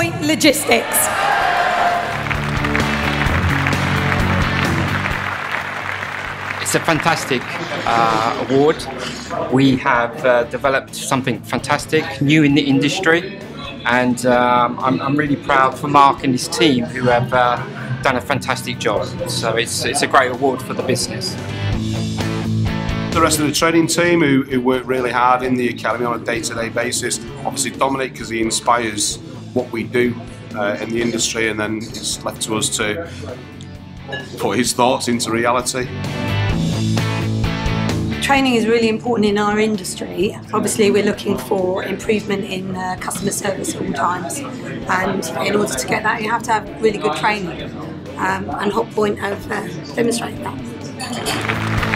Hotpoint Logistics. It's a fantastic uh, award. We have uh, developed something fantastic, new in the industry, and um, I'm, I'm, really proud for Mark and his team who have uh, done a fantastic job. So it's, it's a great award for the business. The rest of the training team who, who work really hard in the academy on a day-to-day -day basis. Obviously Dominic because he inspires what we do uh, in the industry and then it's left to us to put his thoughts into reality training is really important in our industry. Obviously, we're looking for improvement in uh, customer service at all times, and in order to get that, you have to have really good training. Um, and Hotpoint have uh, demonstrated that.